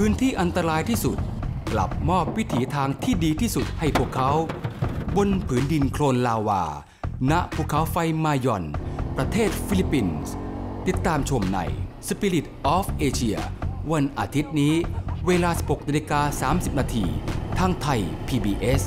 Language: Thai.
พื้นที่อันตรายที่สุด กลับมอบวิถีทางที่ดีที่สุดให้พวกเขา บนผืนดินโคลนลาวา ณภูเขาไฟมายอน ประเทศฟิลิปปินส์ ติดตามชมใน Spirit of Asia วันอาทิตย์นี้ เวลา 16นาฬิกา30 นาที ทางไทย PBS